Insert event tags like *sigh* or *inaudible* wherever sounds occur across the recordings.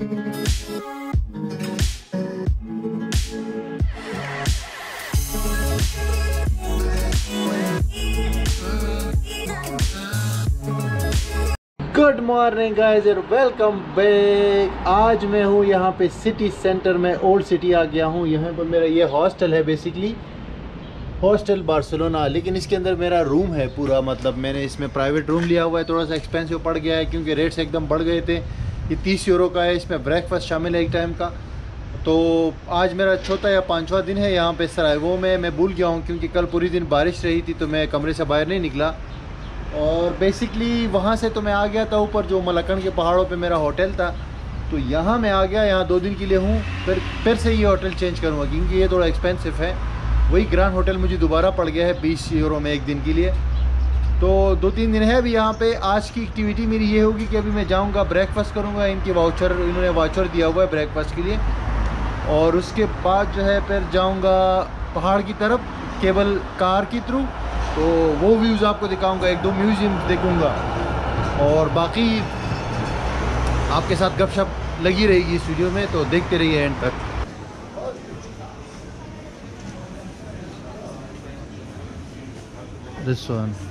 Good morning guys اور welcome back آج میں ہوں یہاں پہ سٹی سینٹر میں اولڈ سٹی آ گیا ہوں۔ یہاں پہ میرا یہ ہاسٹل ہے بیسکلی ہاسٹل بارسلونا لیکن اس کے اندر میرا روم ہے پورا۔ مطلب میں نے اس میں پرائیویٹ روم لیا ہوا ہے۔ تھوڑا سا ایکسپینسو پڑ گیا ہے کیونکہ ریٹس ایک دم بڑھ گئے تھے۔ یہ تیس یورو کا ہے، اس میں بریک فاسٹ شامل ہے ایک ٹائم کا۔ تو آج میرا چھوٹا یا پانچواں دن ہے یہاں پہ سرائیو میں میں بھول گیا ہوں کیونکہ کل پوری دن بارش رہی تھی تو میں کمرے سے باہر نہیں نکلا۔ اور بیسکلی وہاں سے تو میں آ گیا تھا اوپر جو ملکن کے پہاڑوں پہ میرا ہوٹل تھا۔ تو یہاں میں آ گیا، یہاں دو دن کے لیے ہوں۔ پھر پھر سے یہ ہوٹل چینج کروں گا کیونکہ یہ تھوڑا ایکسپینسو ہے۔ وہی گرانڈ ہوٹل مجھے دوبارہ پڑ گیا ہے بیس یورو میں ایک دن کے لیے۔ تو دو تین دن ہے ابھی یہاں پہ۔ آج کی ایکٹیویٹی میری یہ ہوگی کہ ابھی میں جاؤں گا بریک فاسٹ کروں گا۔ ان کی واؤچر انہوں نے واؤچر دیا ہوا ہے بریک فاسٹ کے لیے۔ اور اس کے بعد جو ہے پھر جاؤں گا پہاڑ کی طرف کیبل کار کی تھرو تو وہ ویوز آپ کو دکھاؤں گا، ایک دو میوزیم دیکھوں گا۔ اور باقی آپ کے ساتھ گپ شپ لگی رہے گی اس ویڈیو میں، تو دیکھتے رہیے اینڈ تک۔ This one.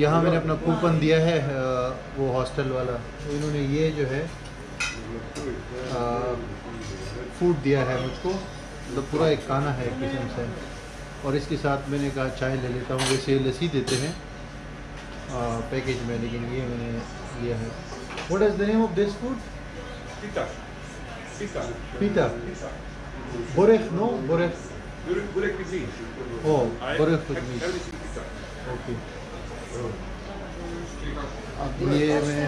یہاں میں نے اپنا کوپن دیا ہے وہ ہاسٹل والا۔ انہوں نے یہ جو ہے فوڈ دیا ہے مجھ کو۔ مطلب پورا ایک کھانا ہے ایک قسم سے۔ اور اس کے ساتھ میں نے کہا چائے لے لیتا ہوں۔ ویسے لسی دیتے ہیں۔ پیکیج میں لیکن یہ میں نے لیا ہے۔ What is the name of this food pita borek no borek Oh, what if. اب یہ میں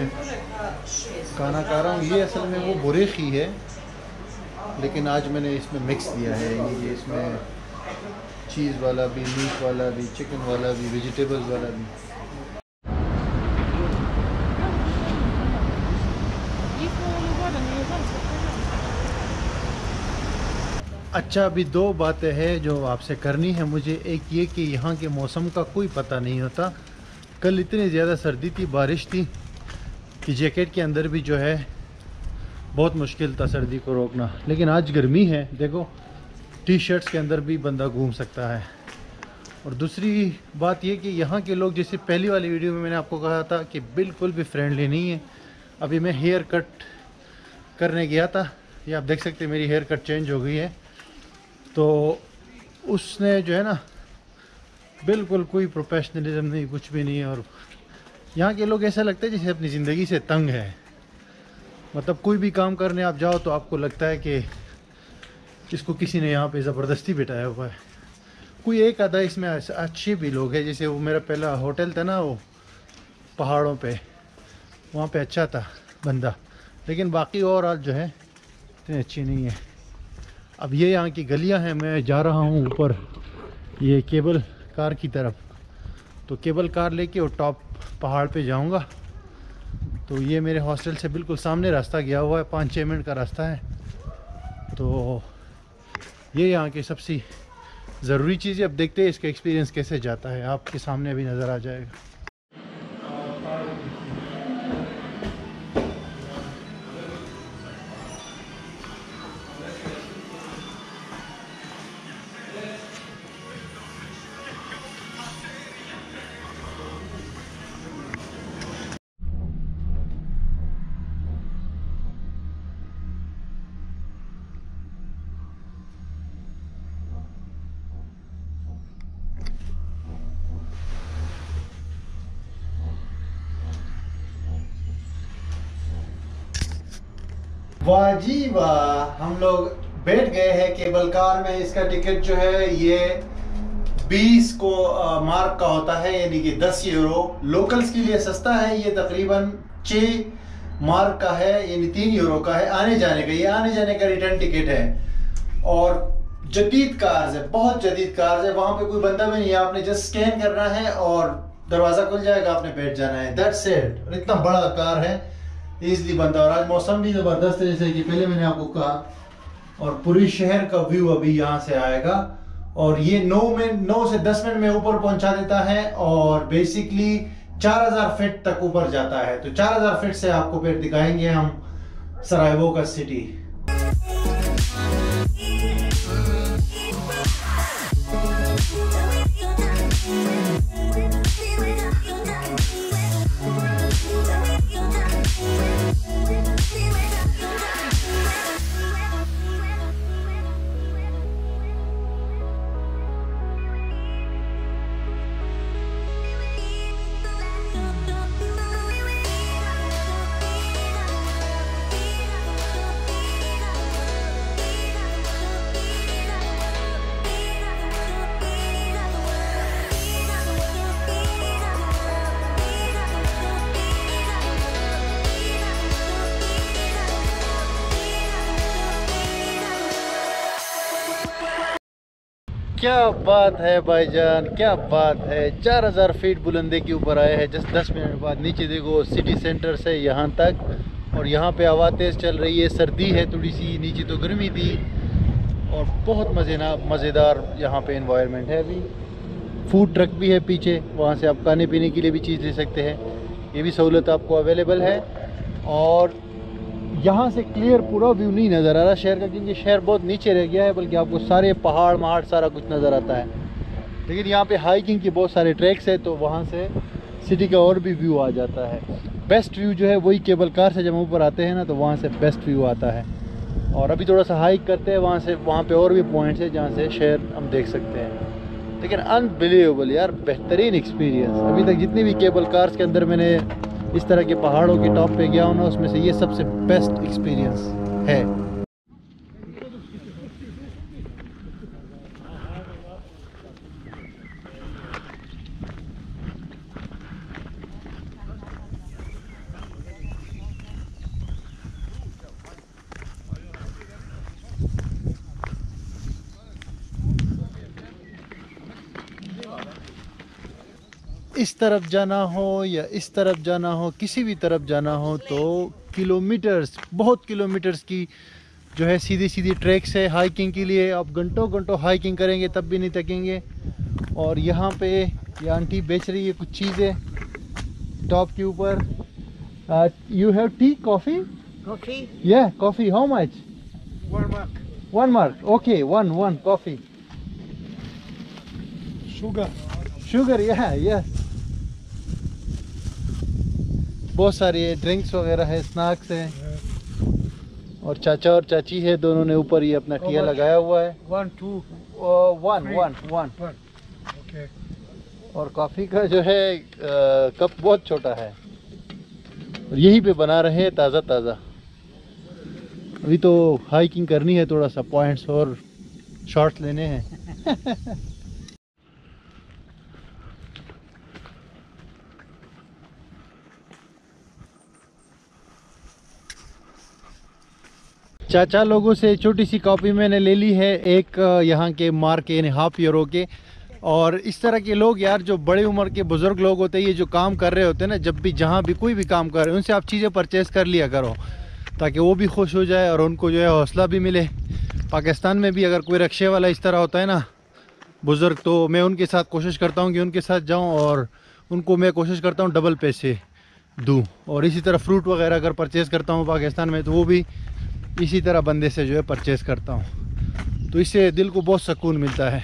کھانا کھا رہا ہوں، یہ اصل میں وہ بریخ ہی ہے، لیکن آج میں نے اس میں مکس دیا ہے یعنی یہ اس میں چیز والا بھی میٹ والا بھی چکن والا بھی ویجیٹیبلز والا بھی۔ اچھا ابھی دو باتیں ہیں جو آپ سے کرنی ہے مجھے۔ ایک یہ کہ یہاں کے موسم کا کوئی پتہ نہیں ہوتا۔ کل اتنی زیادہ سردی تھی، بارش تھی کہ جیکٹ کے اندر بھی جو ہے بہت مشکل تھا سردی کو روکنا۔ لیکن آج گرمی ہے، دیکھو ٹی شرٹس کے اندر بھی بندہ گھوم سکتا ہے۔ اور دوسری بات یہ کہ یہاں کے لوگ، جیسے پہلی والی ویڈیو میں میں نے آپ کو کہا تھا کہ بالکل بھی فرینڈلی نہیں ہے۔ ابھی میں ہیئر کٹ کرنے گیا تھا، یہ آپ دیکھ سکتے میری ہیئر کٹ چینج ہو گئی ہے۔ تو اس نے جو ہے نا بالکل کوئی پروفیشنلزم نہیں، کچھ بھی نہیں اور یہاں کے لوگ ایسا لگتا ہے جیسے اپنی زندگی سے تنگ ہے مطلب کوئی بھی کام کرنے آپ جاؤ تو آپ کو لگتا ہے کہ اس کو کسی نے یہاں پہ زبردستی بٹایا ہوا ہے۔ کوئی ایک آدھا اس میں اچھے بھی لوگ ہیں، جیسے وہ میرا پہلا ہوٹل تھا نا، وہ پہاڑوں پہ، وہاں پہ اچھا تھا بندہ۔ لیکن باقی اور آج جو ہے اتنے اچھی نہیں ہے اب یہ یہاں کی گلیاں ہیں، میں جا رہا ہوں اوپر، یہ کیبل۔ کار کی طرف۔ تو کیبل کار لے کے اور ٹاپ پہاڑ پہ جاؤں گا۔ تو یہ میرے ہاسٹل سے بالکل سامنے راستہ گیا ہوا ہے۔ پانچ چھ منٹ کا راستہ ہے۔ تو یہ یہاں کی سب سے ضروری چیز ہے۔ اب دیکھتے ہیں اس کا ایکسپیرینس کیسے جاتا ہے۔ آپ کے سامنے ابھی نظر آ جائے گا۔ واجی واہ ہم لوگ بیٹھ گئے ہیں کیبل کار میں۔ اس کا ٹکٹ جو ہے، یہ بیس کو مارک کا ہوتا ہے یعنی کہ دس یورو۔ لوکلز کے لیے سستا ہے، یہ تقریباً چھ مارک کا ہے یعنی تین یورو کا ہے۔ آنے جانے کا، یہ آنے جانے کا ریٹرن ٹکٹ ہے۔ اور جدید کارز ہے بہت جدید کارز ہے وہاں پہ کوئی بندہ بھی نہیں ہے آپ نے جسٹ سکین کرنا ہے اور دروازہ کھل جائے گا، آپ نے بیٹھ جانا ہے۔ دیٹس اٹ اتنا بڑا کار ہے۔ آج موسم بھی زبردست ہے، جیسے کہ پہلے میں نے آپ کو کہا اور پوری شہر کا ویو ابھی یہاں سے آئے گا اور یہ نو منٹ نو سے دس منٹ میں اوپر پہنچا دیتا ہے اور بیسکلی چار ہزار فٹ تک اوپر جاتا ہے۔ تو چار ہزار فٹ سے آپ کو پھر دکھائیں گے ہم سرائیو کا سٹی کیا بات ہے بھائی جان؟ کیا بات ہے؟ چار ہزار فیٹ بلندے کے اوپر آئے ہیں، جس دس منٹ بعد نیچے دیکھو سٹی سینٹر سے یہاں تک اور یہاں پہ ہوا تیز چل رہی ہے، سردی ہے تھوڑی سی، نیچے تو گرمی تھی اور بہت مزے مزیدار یہاں پہ انوائرمنٹ ہے ابھی فوڈ ٹرک بھی ہے پیچھے، وہاں سے آپ کھانے پینے کے لیے بھی چیز لے سکتے ہیں۔ یہ بھی سہولت آپ کو اویلیبل ہے اور یہاں سے کلیئر پورا ویو نہیں نظر آ رہا شہر کا کیونکہ شہر بہت نیچے رہ گیا ہے، بلکہ آپ کو سارے پہاڑ مہاڑ سارا کچھ نظر آتا ہے۔ لیکن یہاں پہ ہائکنگ کے بہت سارے ٹریکس ہیں، تو وہاں سے سٹی کا اور بھی ویو آ جاتا ہے۔ بیسٹ ویو جو ہے وہی کیبل کار سے جب ہم اوپر آتے ہیں نا، تو وہاں سے بیسٹ ویو آتا ہے۔ اور ابھی تھوڑا سا ہائک کرتے ہیں، وہاں سے، وہاں پہ اور بھی پوائنٹس ہیں جہاں سے شہر ہم دیکھ سکتے ہیں۔ لیکن انبلیویبل یار، بہترین ایکسپیرینس ابھی تک جتنی بھی کیبل کارز کے اندر میں نے اس طرح کے پہاڑوں کے ٹاپ پہ گیا ہوں نا، اس میں سے یہ سب سے بیسٹ ایکسپیرینس ہے۔ اس طرف جانا ہو یا اس طرف جانا ہو کسی بھی طرف جانا ہو تو کلومیٹرز بہت کلومیٹرز کی جو ہے سیدھی سیدھی ٹریکس ہے ہائکنگ کے لیے۔ آپ گھنٹوں گھنٹوں ہائکنگ کریں گے تب بھی نہیں تھکیں گے۔ اور یہاں پہ یہ آنٹی بیچ رہی ہے کچھ چیزیں ٹاپ کے اوپر۔ You have tea coffee? یا coffee how much. One mark okay one one coffee Sugar. Sugar یا یس بہت ساری ڈرنکس وغیرہ ہے اسنیکس ہیں۔ اور چاچا اور چاچی ہے دونوں نے اوپر یہ اپنا ٹیا لگایا ہوا ہے۔ One, two. One one one. اور کافی کا جو ہے کپ بہت چھوٹا ہے۔ اور یہی پہ بنا رہے ہیں تازہ تازہ۔ ابھی تو ہائکنگ کرنی ہے تھوڑا سا پوائنٹس اور شارٹس لینے ہیں۔ *laughs* چاچا لوگوں سے چھوٹی سی کاپی میں نے لے لی ہے ایک یہاں کے مار کے یعنی ہاف یورو کے۔ اور اس طرح کے لوگ یار جو بڑے عمر کے بزرگ لوگ ہوتے ہیں، یہ جو کام کر رہے ہوتے ہیں نا، جب بھی جہاں بھی کوئی بھی کام کر رہے ہیں، ان سے آپ چیزیں پرچیز کر لیا کرو، تاکہ وہ بھی خوش ہو جائے اور ان کو جو ہے حوصلہ بھی ملے۔ پاکستان میں بھی اگر کوئی رکشے والا اس طرح ہوتا ہے نا، بزرگ تو میں ان کے ساتھ کوشش کرتا ہوں کہ ان کے ساتھ جاؤں اور ان کو میں کوشش کرتا ہوں ڈبل پیسے دوں۔ اور اسی طرح فروٹ وغیرہ اگر پرچیز کرتا ہوں پاکستان میں تو وہ بھی اسی طرح بندے سے جو ہے پرچیز کرتا ہوں۔ تو اس سے دل کو بہت سکون ملتا ہے۔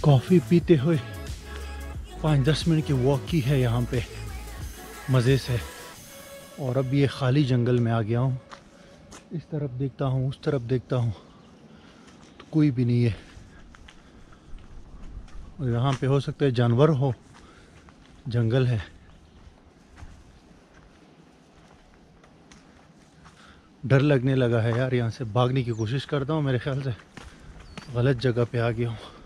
کافی پیتے ہوئے پانچ دس منٹ کی واک کی ہے یہاں پہ۔ مزے سے۔ اور اب یہ خالی جنگل میں آ گیا ہوں۔ اس طرف دیکھتا ہوں، اس طرف دیکھتا ہوں۔ تو کوئی بھی نہیں ہے۔ اور یہاں پہ ہو سکتا ہے جانور ہو، جنگل ہے۔ ڈر لگنے لگا ہے یار، یہاں سے بھاگنے کی کوشش کرتا ہوں میرے خیال سے۔ غلط جگہ پہ آ گیا ہوں۔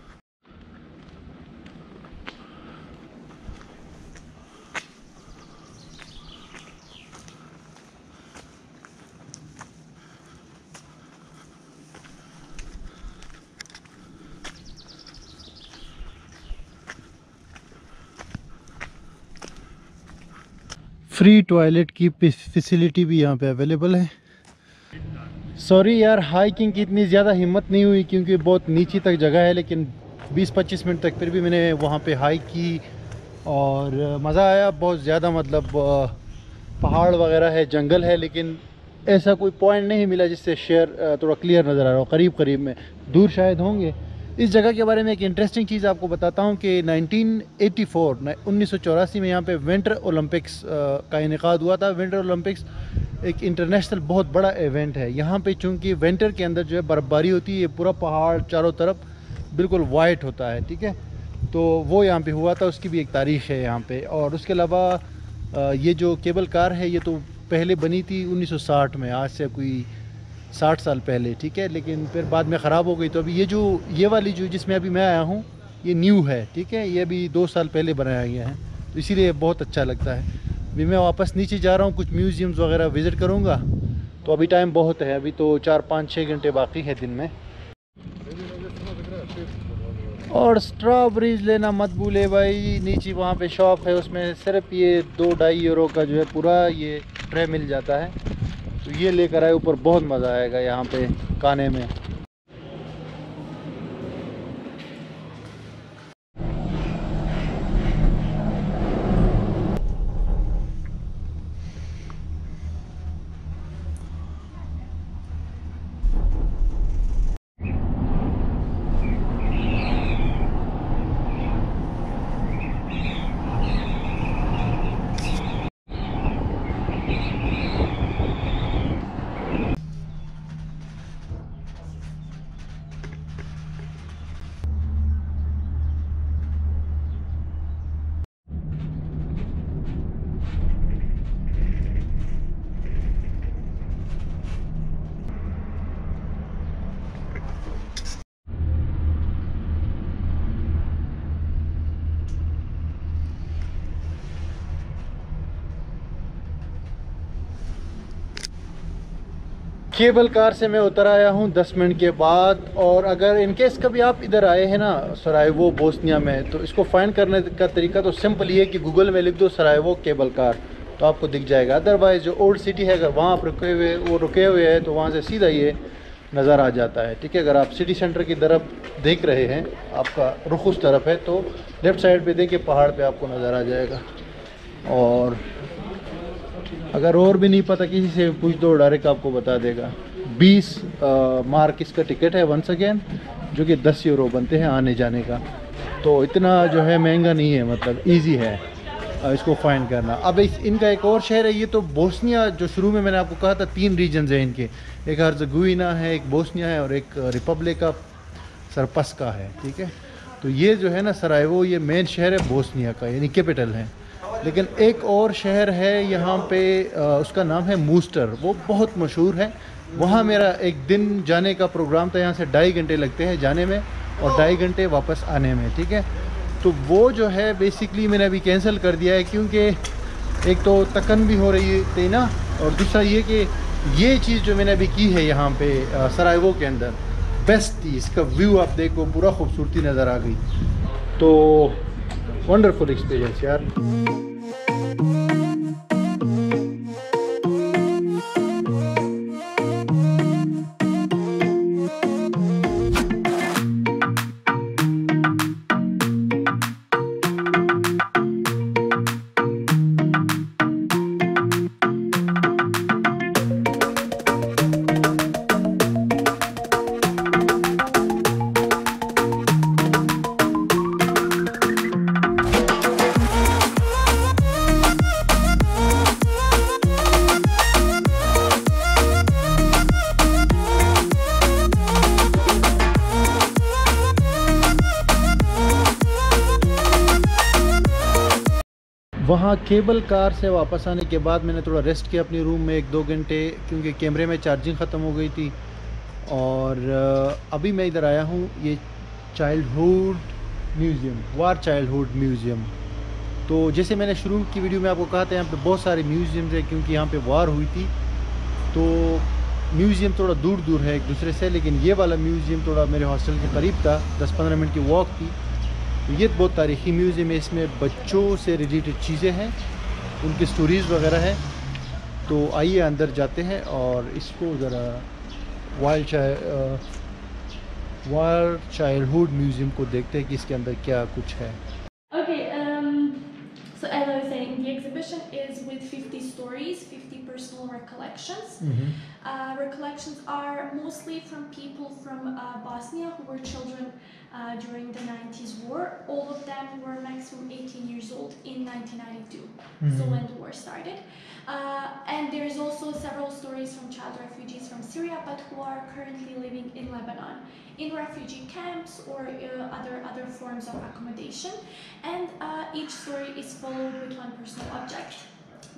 فری ٹوائلٹ کی فیسیلیٹی بھی یہاں پہ اویلیبل ہے۔ سوری یار ہائکنگ کی اتنی زیادہ ہمت نہیں ہوئی کیونکہ بہت نیچی تک جگہ ہے، لیکن بیس پچیس منٹ تک پھر بھی میں نے وہاں پہ ہائک کی اور مزہ آیا بہت زیادہ۔ مطلب پہاڑ وغیرہ ہے، جنگل ہے، لیکن ایسا کوئی پوائنٹ نہیں ملا جس سے شیئر تھوڑا کلیئر نظر آ رہا ہو۔ قریب قریب میں، دور شاید ہوں گے۔ اس جگہ کے بارے میں ایک انٹرسٹنگ چیز آپ کو بتاتا ہوں کہ نائنٹین ایٹی فور انیس سو چوراسی میں یہاں پہ ونٹر اولمپکس کا انعقاد ہوا تھا۔ ونٹر اولمپکس ایک انٹرنیشنل بہت بڑا ایونٹ ہے۔ یہاں پہ چونکہ ونٹر کے اندر جو ہے برف باری ہوتی ہے، یہ پورا پہاڑ چاروں طرف بالکل وائٹ ہوتا ہے، ٹھیک ہے؟ تو وہ یہاں پہ ہوا تھا، اس کی بھی ایک تاریخ ہے یہاں پہ۔ اور اس کے علاوہ یہ جو کیبل کار ہے، یہ تو پہلے بنی تھی انیس سو ساٹھ میں۔ آج سے کوئی ساٹھ سال پہلے، ٹھیک ہے؟ لیکن پھر بعد میں خراب ہو گئی تو ابھی یہ جو، یہ والی جو جس میں ابھی میں آیا ہوں، یہ نیو ہے، ٹھیک ہے؟ یہ ابھی دو سال پہلے بنایا گیا ہے، تو اسی لیے بہت اچھا لگتا ہے۔ ابھی میں واپس نیچے جا رہا ہوں، کچھ میوزیمز وغیرہ وزٹ کروں گا۔ تو ابھی ٹائم بہت ہے، ابھی تو چار پانچ چھ گھنٹے باقی ہے دن میں۔ اور سٹرابریز لینا مت بھولے بھائی، نیچے وہاں پہ شاپ ہے، اس میں صرف یہ دو ڈھائی یورو کا جو ہے پورا یہ ٹرے مل جاتا ہے۔ تو یہ لے کر آئے اوپر بہت مزہ آئے گا یہاں پہ کانے میں۔ کیبل کار سے میں اتر آیا ہوں دس منٹ کے بعد اور اگر ان کیس کبھی آپ ادھر آئے ہیں نا سرائیوو بوسنیا میں، تو اس کو فائنڈ کرنے کا طریقہ تو سمپل یہ ہے کہ گوگل میں لکھ دو سرائیوو کیبل کار، تو آپ کو دکھ جائے گا۔ ادروائز جو اولڈ سٹی ہے، اگر وہاں آپ رکے ہوئے، وہ رکے ہوئے ہیں، تو وہاں سے سیدھا یہ نظر آ جاتا ہے۔ ٹھیک ہے، اگر آپ سٹی سینٹر کی طرف دیکھ رہے ہیں، آپ کا رخ اس طرف ہے، تو لیفٹ سائڈ پہ دیکھیں، پہاڑ پہ آپ کو نظر آ جائے گا۔ اور اگر اور بھی نہیں پتہ کسی سے پوچھ دو ڈائریکٹ آپ کو بتا دے گا۔ بیس مارک اس کا ٹکٹ ہے ونس اگین جو کہ دس یورو بنتے ہیں آنے جانے کا۔ تو اتنا جو ہے مہنگا نہیں ہے مطلب ایزی ہے اس کو فائن کرنا۔ اب اس، ان کا ایک اور شہر ہے، یہ تو بوسنیا، جو شروع میں میں نے آپ کو کہا تھا، تین ریجنز ہیں ان کے۔ ایک ہرزگوینا ہے، ایک بوسنیا ہے اور ایک ریپبلک آف سرپس کا ہے، ٹھیک ہے؟ تو یہ جو ہے نا، سرائیو، یہ مین شہر ہے بوسنیا کا یعنی کیپٹل ہے۔ لیکن ایک اور شہر ہے یہاں پہ اس کا نام ہے موسٹر، وہ بہت مشہور ہے۔ وہاں میرا ایک دن جانے کا پروگرام تھا، یہاں سے ڈھائی گھنٹے لگتے ہیں جانے میں اور ڈھائی گھنٹے واپس آنے میں، ٹھیک ہے؟ تو وہ جو ہے بیسکلی میں نے ابھی کینسل کر دیا ہے کیونکہ ایک تو تکن بھی ہو رہی تھی نا، اور دوسرا یہ کہ یہ چیز جو میں نے ابھی کی ہے یہاں پہ سرائیو کے اندر بیسٹ تھی۔ اس کا ویو آپ دیکھو، پورا خوبصورتی نظر آ گئی۔ تو ونڈرفل ایکسپیرینس یار۔ کیبل کار سے واپس آنے کے بعد میں نے تھوڑا ریسٹ کیا اپنی روم میں ایک دو گھنٹے، کیونکہ کیمرے میں چارجنگ ختم ہو گئی تھی۔ اور ابھی میں ادھر آیا ہوں، یہ childhood museum, war childhood museum. تو جیسے میں نے شروع کی ویڈیو میں آپ کو کہا تھا، یہاں پہ بہت سارے میوزیمز ہیں، کیونکہ یہاں پہ وار ہوئی تھی۔ تو میوزیم تھوڑا دور دور ہے ایک دوسرے سے، لیکن یہ والا میوزیم تھوڑا میرے ہاسٹل کے قریب تھا۔ دس پندرہ منٹ کی واک تھی۔ یہ بہت تاریخی میوزیم ہے اس میں بچوں سے ریلیٹڈ چیزیں ہیں ان کی سٹوریز وغیرہ ہیں تو آئیے اندر جاتے ہیں اور اس کو ذرا wild child wild childhood museum کو دیکھتے ہیں کہ اس کے اندر کیا کچھ ہے recollections. Mm -hmm. uh, recollections are mostly from people from uh, Bosnia who were children uh, during the 90s war. All of them were maximum 18 years old in 1992, so when the war started. Uh, and there's also several stories from child refugees from Syria, but who are currently living in Lebanon, in refugee camps or uh, other other forms of accommodation. And uh, each story is followed with one personal object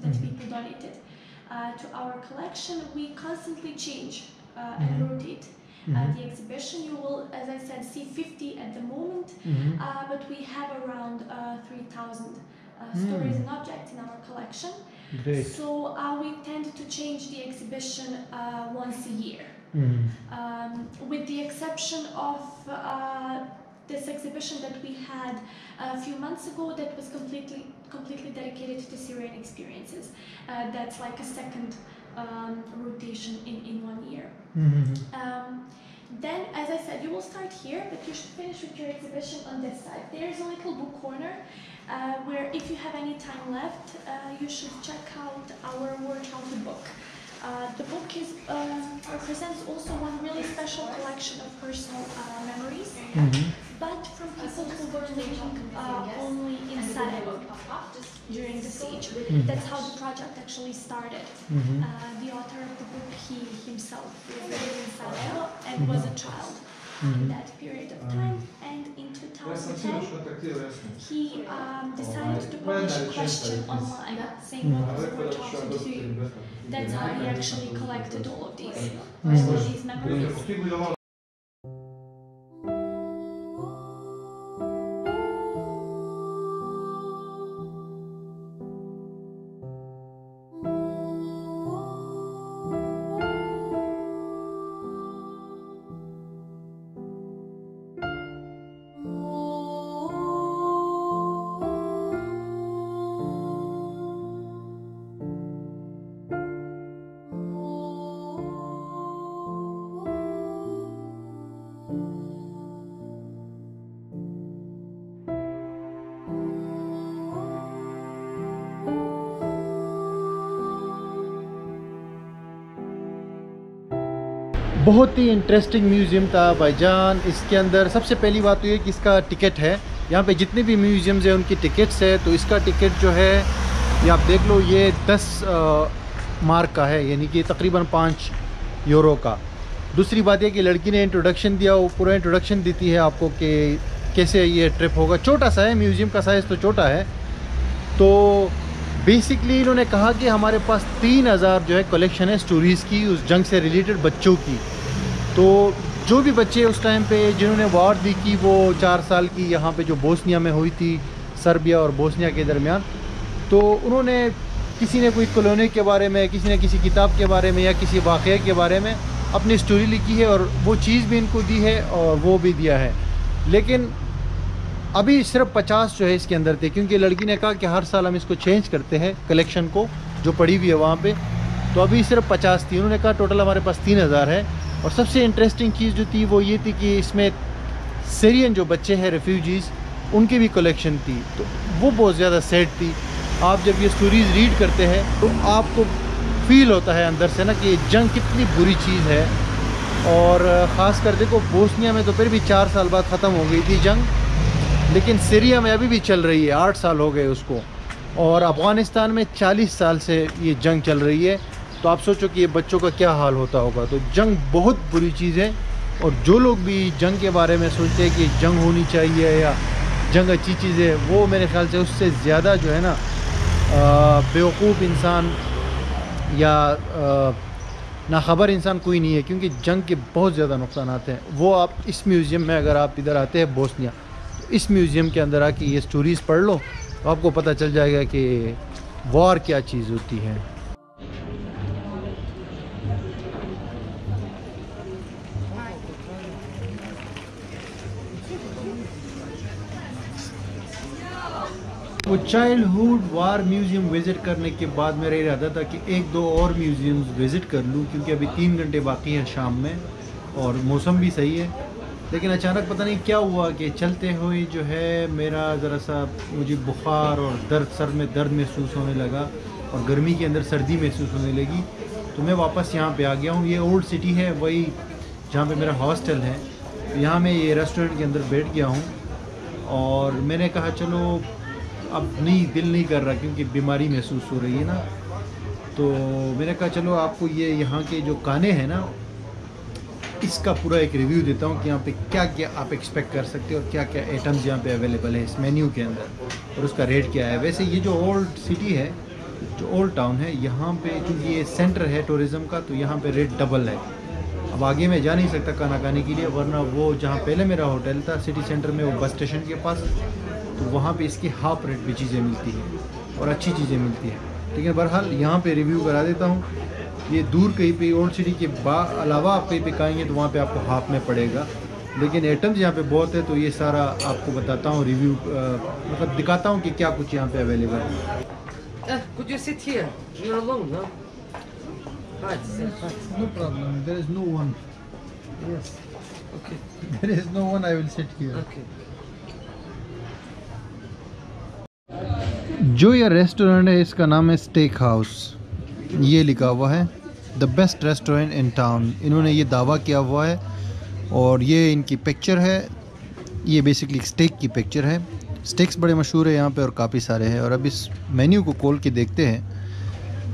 that people donated uh, to our collection. We constantly change uh, and rotate. Uh, the exhibition you will as i said see 50 at the moment. Uh, but we have around uh, 3000 uh, stories and objects in our collection. Great. so uh, we tend to change the exhibition uh, once a year. Um, with the exception of uh, this exhibition that we had a few months ago that was completely completely dedicated to Syrian experiences. Uh, that's like a second um, rotation in, in one year. Um, then, as I said, you will start here, but you should finish with your exhibition on this side. There is a little book corner uh, where, if you have any time left, uh, you should check out our to book. Uh, the book is um, represents also one really special collection of personal uh, memories, but from people who were living uh, only in Sarajevo during the siege. Mm-hmm. That's how the project actually started. Mm-hmm. Uh, the author of the book, he himself was living in Sarajevo and was a mm-hmm. child in that period of time. Um, and in 2010, he um, decided to publish a question online saying what was the word to you. That's how he actually collected all of these, all of these memories. بہت ہی interesting museum تھا بھائی جان۔ اس کے اندر سب سے پہلی بات تو یہ کہ اس کا ٹکٹ ہے۔ یہاں پہ جتنے بھی میوزیمز ہیں، ان کی ٹکٹس ہے۔ تو اس کا ٹکٹ جو ہے، یہ آپ دیکھ لو، یہ دس مارک کا ہے۔ یعنی کہ تقریباً پانچ یورو کا۔ دوسری بات یہ کہ لڑکی نے انٹروڈکشن دیا، وہ پورا انٹروڈکشن دیتی ہے آپ کو کہ کیسے یہ ٹرپ ہوگا۔ چھوٹا سا ہے میوزیم کا سائز تو چھوٹا ہے۔ تو بیسکلی انہوں نے کہا کہ ہمارے پاس تین ہزار جو ہے کلیکشن ہے سٹوریز کی، اس جنگ سے ریلیٹڈ بچوں کی۔ تو جو بھی بچے اس ٹائم پہ جنہوں نے وار دی کی وہ چار سال کی یہاں پہ جو بوسنیا میں ہوئی تھی، سربیا اور بوسنیا کے درمیان، تو انہوں نے کسی نے کوئی کلونی کے بارے میں، کسی نے کسی کتاب کے بارے میں یا کسی واقعے کے بارے میں اپنی سٹوری لکھی ہے اور وہ چیز بھی ان کو دی ہے اور وہ بھی دیا ہے۔ لیکن ابھی صرف پچاس جو ہے اس کے اندر تھے، کیونکہ لڑکی نے کہا کہ ہر سال ہم اس کو چینج کرتے ہیں کلیکشن کو جو پڑی ہوئی ہے وہاں پہ۔ تو ابھی صرف پچاس تھی، انہوں نے کہا ٹوٹل ہمارے پاس تین ہزار ہے۔ اور سب سے انٹرسٹنگ چیز جو تھی وہ یہ تھی کہ اس میں سیرین جو بچے ہیں ریفیوجیز ان کی بھی کلیکشن تھی۔ تو وہ بہت زیادہ سیڈ تھی۔ آپ جب یہ سٹوریز ریڈ کرتے ہیں تو آپ کو فیل ہوتا ہے اندر سے نا کہ یہ جنگ کتنی بری چیز ہے۔ اور خاص کر دیکھو، بوسنیا میں تو پھر بھی چار سال بعد ختم ہو گئی تھی جنگ، لیکن سیریا میں ابھی بھی چل رہی ہے۔ آٹھ سال ہو گئے اس کو۔ اور افغانستان میں چالیس سال سے یہ جنگ چل رہی ہے۔ تو آپ سوچو کہ یہ بچوں کا کیا حال ہوتا ہوگا؟ تو جنگ بہت بری چیز ہے اور جو لوگ بھی جنگ کے بارے میں سوچتے ہیں کہ جنگ ہونی چاہیے یا جنگ اچھی چیز ہے، وہ میرے خیال سے اس سے زیادہ جو ہے نا بیوقوف انسان یا ناخبر انسان کوئی نہیں ہے، کیونکہ جنگ کے بہت زیادہ نقصانات ہیں۔ وہ آپ اس میوزیم میں اگر آپ ادھر آتے ہیں بوسنیا، تو اس میوزیم کے اندر آ کے یہ سٹوریز پڑھ لو، تو آپ کو پتہ چل جائے گا کہ وار کیا چیز ہوتی ہے۔ وہ childhood war museum visit کرنے کے بعد میرا ارادہ تھا کہ ایک دو اور میوزیمز وزٹ کر لوں، کیونکہ ابھی تین گھنٹے باقی ہیں شام میں اور موسم بھی صحیح ہے۔ لیکن اچانک پتہ نہیں کیا ہوا کہ چلتے ہوئے جو ہے میرا ذرا سا مجھے بخار اور درد، سر میں درد محسوس ہونے لگا اور گرمی کے اندر سردی محسوس ہونے لگی۔ تو میں واپس یہاں پہ آ گیا ہوں۔ یہ اولڈ سٹی ہے، وہی جہاں پہ میرا ہاسٹل ہے۔ یہاں میں یہ ریسٹورنٹ کے اندر بیٹھ گیا ہوں اور میں نے کہا، چلو اب نہیں دل نہیں کر رہا کیونکہ بیماری محسوس ہو رہی ہے نا۔ تو میں نے کہا چلو آپ کو یہ یہاں کے جو کانے ہیں نا، اس کا پورا ایک ریویو دیتا ہوں کہ یہاں پہ کیا کیا آپ ایکسپیکٹ کر سکتے ہو اور کیا کیا ایٹمز یہاں پہ اویلیبل ہیں اس مینیو کے اندر اور اس کا ریٹ کیا ہے۔ ویسے یہ جو اولڈ سٹی ہے، جو اولڈ ٹاؤن ہے، یہاں پہ کیونکہ یہ سینٹر ہے ٹورزم کا، تو یہاں پہ ریٹ ڈبل ہے۔ اب آگے میں جا نہیں سکتا کھانا کھانے کے لیے، ورنہ وہ جہاں پہلے میرا ہوٹل تھا سٹی سینٹر میں وہ بس اسٹیشن کے پاس تو وہاں پہ اس کی ہاف ریٹ پہ چیزیں ملتی ہیں اور اچھی چیزیں ملتی ہیں لیکن بہرحال یہاں پہ ریویو کرا دیتا ہوں یہ دور کہیں پہ اولڈ سٹی کے با علاوہ آپ کہیں پہ کھائیں گے تو وہاں پہ آپ کو ہاف میں پڑے گا لیکن ایٹمز یہاں پہ بہت ہے تو یہ سارا آپ کو بتاتا ہوں ریویو مطلب دکھاتا ہوں کہ کیا کچھ یہاں پہ اویلیبل ہے Uh, could you sit here? You're alone, no? Right. No problem. There is no one. Yes. Okay, There is no one. I will sit here. okay. جو یہ ریسٹورنٹ ہے، اس کا نام ہے اسٹیک ہاؤس۔ یہ لکھا ہوا ہے the best restaurant in town انہوں نے یہ دعویٰ کیا ہوا ہے اور یہ ان کی پکچر ہے۔ یہ بیسکلی اسٹیک کی پکچر ہے۔ اسٹیکس بڑے مشہور ہے یہاں پہ اور کافی سارے ہیں۔ اور اب اس مینیو کو کھول کے دیکھتے ہیں۔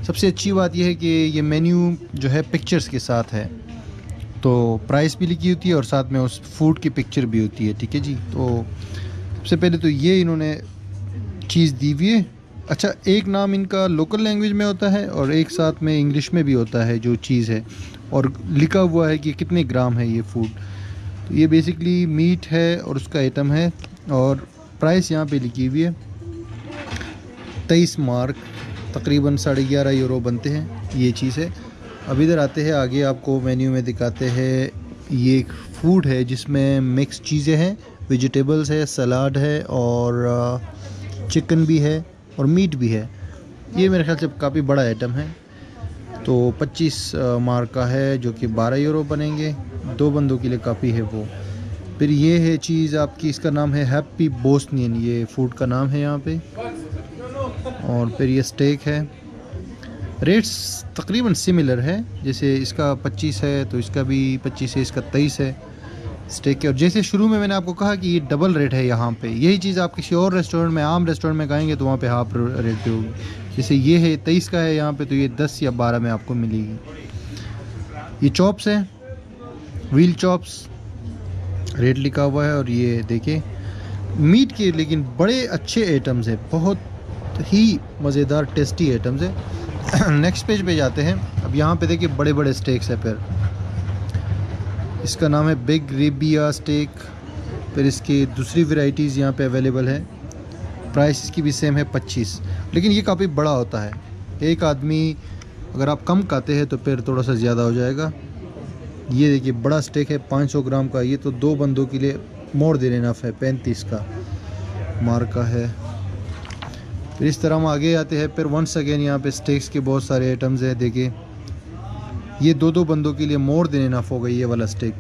سب سے اچھی بات یہ ہے کہ یہ مینیو جو ہے پکچرز کے ساتھ ہے۔ تو پرائس بھی لکھی ہوتی ہے اور ساتھ میں اس فوڈ کی پکچر بھی ہوتی ہے۔ ٹھیک ہے جی؟ تو سب سے پہلے تو یہ انہوں نے چیز دی ہوئی ہے۔ اچھا ایک نام ان کا لوکل لینگویج میں ہوتا ہے اور ایک ساتھ میں انگلش میں بھی ہوتا ہے جو چیز ہے۔ اور لکھا ہوا ہے کہ کتنے گرام ہے یہ فوڈ تو یہ بیسکلی میٹ ہے اور اس کا آئٹم ہے۔ اور پرائس یہاں پہ لکھی ہوئی ہے۔ تیئیس مارک، تقریباً ساڑھے گیارہ یورو بنتے ہیں۔ یہ چیز ہے۔ اب ادھر آتے ہیں، آگے آپ کو مینیو میں دکھاتے ہیں۔ یہ ایک فوڈ ہے جس میں مکس چیزیں ہیں۔ ویجیٹیبلس ہے سلاڈ ہے اور چکن بھی ہے اور میٹ بھی ہے۔ یہ میرے خیال سے کافی بڑا آئٹم ہے۔ تو پچیس مارک کا ہے جو کہ بارہ یورو بنیں گے۔ دو بندوں کے لیے کافی ہے وہ۔ پھر یہ ہے چیز آپ کی، اس کا نام ہے ہیپی بوسنین یہ فوڈ کا نام ہے یہاں پہ۔ اور پھر یہ اسٹیک ہے۔ ریٹس تقریباً سملر ہے۔ جیسے اس کا پچیس ہے تو اس کا بھی پچیس ہے، اس کا تیئیس ہے۔ اسٹیک کے اور جیسے شروع میں میں نے آپ کو کہا کہ یہ ڈبل ریٹ ہے یہاں پہ، یہی چیز آپ کسی اور ریسٹورنٹ میں، عام ریسٹورنٹ میں کھائیں گے تو وہاں پہ ہاف ریٹ پہ ہوگی۔ جیسے یہ ہے، تیئیس کا ہے یہاں پہ، تو یہ دس یا بارہ میں آپ کو ملے گی۔ یہ چاپس ہیں ویل چاپس ریٹ لکھا ہوا ہے۔ اور یہ دیکھیں میٹ کے لیکن بڑے اچھے ایٹمز ہیں، بہت ہی مزیدار ٹیسٹی ایٹمز ہیں۔ *coughs* نیکسٹ پیج پہ جاتے ہیں۔ اب یہاں پہ دیکھیں، بڑے بڑے اسٹیکس ہیں پھر۔ اس کا نام ہے بگ ریبیا اسٹیک پھر اس کی دوسری ورائٹیز یہاں پہ اویلیبل ہے پرائس اس کی بھی سیم ہے پچیس. لیکن یہ کافی بڑا ہوتا ہے. ایک آدمی اگر آپ کم کھاتے ہیں تو پھر تھوڑا سا زیادہ ہو جائے گا. یہ دیکھیے بڑا اسٹیک ہے، پانچ سو گرام کا. یہ تو دو بندوں کے لیے مور دین انف ہے، پینتیس کا مارکا ہے. پھر اس طرح ہم آگے آتے ہیں. پھر ونس اگین یہاں پہ اسٹیکس کے بہت سارے آئٹمز ہیں دیکھیں یہ دو دو بندوں کے لیے مور دین انف ہوگا یہ والا اسٹیک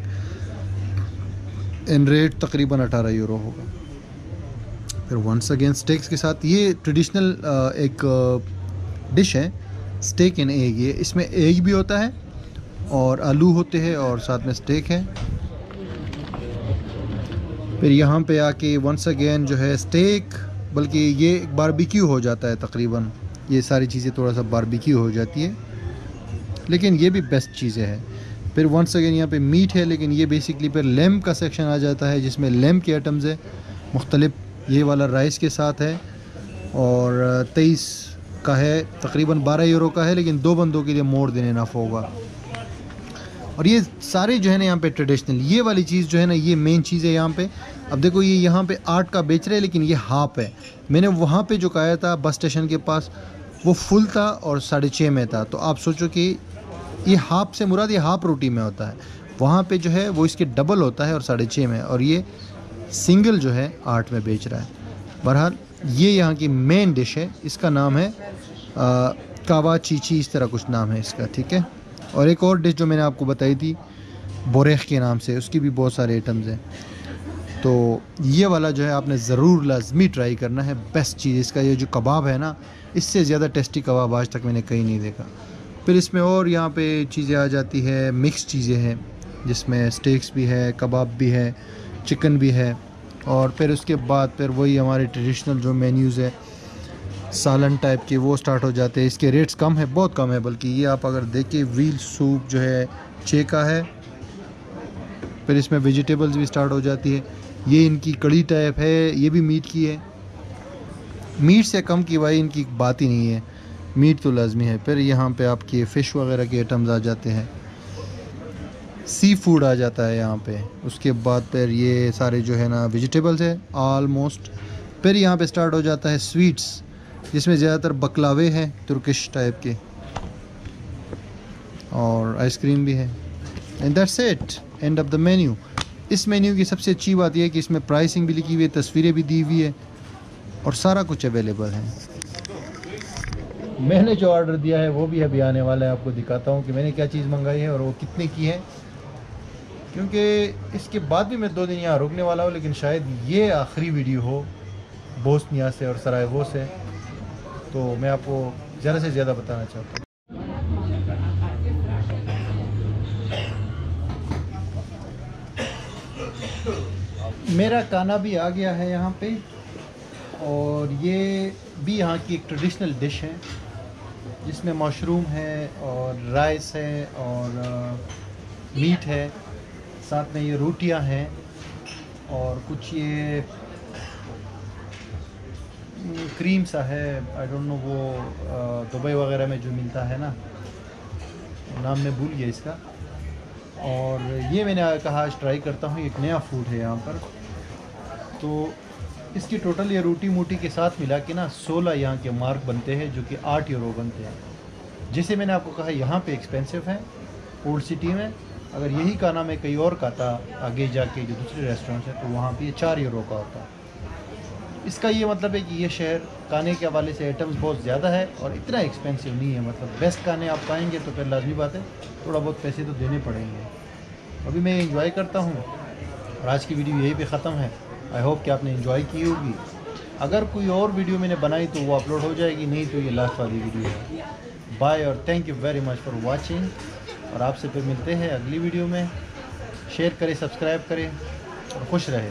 ان ریٹ تقریباً اٹھارہ یورو ہوگا۔ پھر ونس اگین اسٹیکس کے ساتھ یہ ٹریڈیشنل uh, ایک uh, ڈش ہے۔ اسٹیک ان ایگ یہ اس میں ایگ بھی ہوتا ہے اور آلو ہوتے ہیں اور ساتھ میں اسٹیک ہے۔ پھر یہاں پہ آ کے ونس اگین جو ہے اسٹیک بلکہ یہ ایک باربیکیو ہو جاتا ہے تقریباً۔ یہ ساری چیزیں تھوڑا سا باربیکیو ہو جاتی ہے۔ لیکن یہ بھی بیسٹ چیزیں ہیں۔ پھر ونس اگین یہاں پہ میٹ ہے، لیکن یہ بیسکلی پھر لیمپ کا سیکشن آ جاتا ہے، جس میں لیمپ کے آئٹمز ہے مختلف یہ والا رائس کے ساتھ ہے۔ اور تیئیس کا ہے، تقریباً بارہ یورو کا ہے، لیکن دو بندوں کے لیے مور دین انف ہوگا۔ اور یہ سارے جو ہے نا یہاں پہ ٹریڈیشنل یہ والی چیز جو ہے نا، یہ مین چیز ہے یہاں پہ۔ اب دیکھو، یہ یہاں پہ آٹھ کا بیچ رہے، لیکن یہ ہاف ہے۔ میں نے وہاں پہ جو کہا تھا بس اسٹیشن کے پاس، وہ فل تھا اور ساڑھے چھ میں تھا۔ تو آپ سوچو کہ یہ ہاف سے مراد یہ ہاف روٹی میں ہوتا ہے۔ وہاں پہ جو ہے وہ اس کے ڈبل ہوتا ہے اور ساڑھے چھ میں اور یہ سنگل جو ہے آٹھ میں بیچ رہا ہے۔ بہرحال یہ یہاں کی مین ڈش ہے۔ اس کا نام ہے آ، کاوا چیچی اس طرح کچھ نام ہے اس کا ٹھیک ہے۔ اور ایک اور ڈش جو میں نے آپ کو بتائی تھی بوریخ کے نام سے اس کی بھی بہت سارے آئٹمز ہیں۔ تو یہ والا جو ہے آپ نے ضرور لازمی ٹرائی کرنا ہے بیسٹ چیز۔ اس کا یہ جو کباب ہے نا اس سے زیادہ ٹیسٹی کباب آج تک میں نے کہیں نہیں دیکھا۔ پھر اس میں اور یہاں پہ چیزیں آ جاتی ہے مکس چیزیں ہیں، جس میں اسٹیکس بھی ہے، کباب بھی ہے چکن بھی ہے، اور پھر اس کے بعد پھر وہی ہمارے ٹریڈیشنل جو مینیوز ہے سالن ٹائپ کے، وہ سٹارٹ ہو جاتے ہیں۔ اس کے ریٹس کم ہے بہت کم ہے بلکہ یہ آپ اگر دیکھیں ویل سوپ جو ہے چھ کا ہے۔ پھر اس میں ویجیٹیبلز بھی سٹارٹ ہو جاتی ہے یہ ان کی کڑی ٹائپ ہے، یہ بھی میٹ کی ہے۔ میٹ سے کم کی بھائی ان کی بات ہی نہیں ہے۔ میٹ تو لازمی ہے، پھر یہاں پہ آپ کے فش وغیرہ کے آئٹمز آ جاتے ہیں۔ سی فوڈ آ جاتا ہے یہاں پہ۔ اس کے بعد پھر یہ سارے جو ہے نا ویجیٹیبلز ہے آلموسٹ پھر یہاں پہ سٹارٹ ہو جاتا ہے سویٹس جس میں زیادہ تر بکلاوے ہیں، ترکش ٹائپ کے۔ اور آئس کریم بھی ہے۔ And that's it end of the menu us menu کی سب سے اچھی بات یہ ہے کہ اس میں پرائسنگ بھی لکھی ہوئی ہے، تصویریں بھی دی ہوئی ہے اور سارا کچھ اویلیبل ہے۔ میں نے جو آرڈر دیا ہے وہ بھی ابھی آنے والا ہے، آپ کو دکھاتا ہوں کہ میں نے کیا چیز منگائی ہے اور وہ کتنے کی ہے۔ کیونکہ اس کے بعد بھی میں دو دن یہاں رکنے والا ہوں، لیکن شاید یہ آخری ویڈیو ہو، بوسنیا سے اور سرائیگو سے۔ تو میں آپ کو زیادہ سے زیادہ بتانا چاہتا ہوں۔ میرا کھانا بھی آ گیا ہے یہاں پہ، اور یہ بھی یہاں کی ایک ٹریڈیشنل ڈش ہے۔ جس میں مشروم ہے اور رائس ہے اور میٹ ہے، ساتھ میں یہ روٹیاں ہیں اور کچھ یہ کریم سا ہے آئی ڈونٹ نو وہ دبئی وغیرہ میں جو ملتا ہے نا، نام میں بھول گیا اس کا۔ اور یہ میں نے کہا، آج ٹرائی کرتا ہوں، ایک نیا فوڈ ہے یہاں پر۔ تو اس کی ٹوٹل یہ روٹی موٹی کے ساتھ ملا کے نا سولہ یہاں کے مارک بنتے ہیں جو کہ آٹھ یورو بنتے ہیں۔ جیسے میں نے آپ کو کہا یہاں پہ ایکسپینسو ہے اولڈ سٹی میں۔ اگر یہی کھانا میں کہیں اور کھاتا آگے جا کے جو دوسرے ریسٹورینٹس ہیں، تو وہاں پہ یہ چار یورو کا ہوتا۔ اس کا یہ مطلب ہے کہ یہ شہر کھانے کے حوالے سے آئٹمس بہت زیادہ ہے اور اتنا ایکسپینسو نہیں ہے۔ مطلب بیسٹ کھانے آپ پائیں گے تو پھر لازمی بات ہے، تھوڑا بہت پیسے تو دینے پڑیں گے۔ ابھی میں انجوائے کرتا ہوں اور آج کی ویڈیو یہی پہ ختم ہے۔ آئی ہوپ کہ آپ نے انجوائے کی ہوگی۔ اگر کوئی اور ویڈیو میں نے بنائی تو وہ اپلوڈ ہو جائے گی، نہیں تو یہ لاسٹ والی ویڈیو ہے۔ بائے اور thank you very much for watching اور آپ سے پھر ملتے ہیں اگلی ویڈیو میں۔ شیئر کریں سبسکرائب کریں اور خوش رہے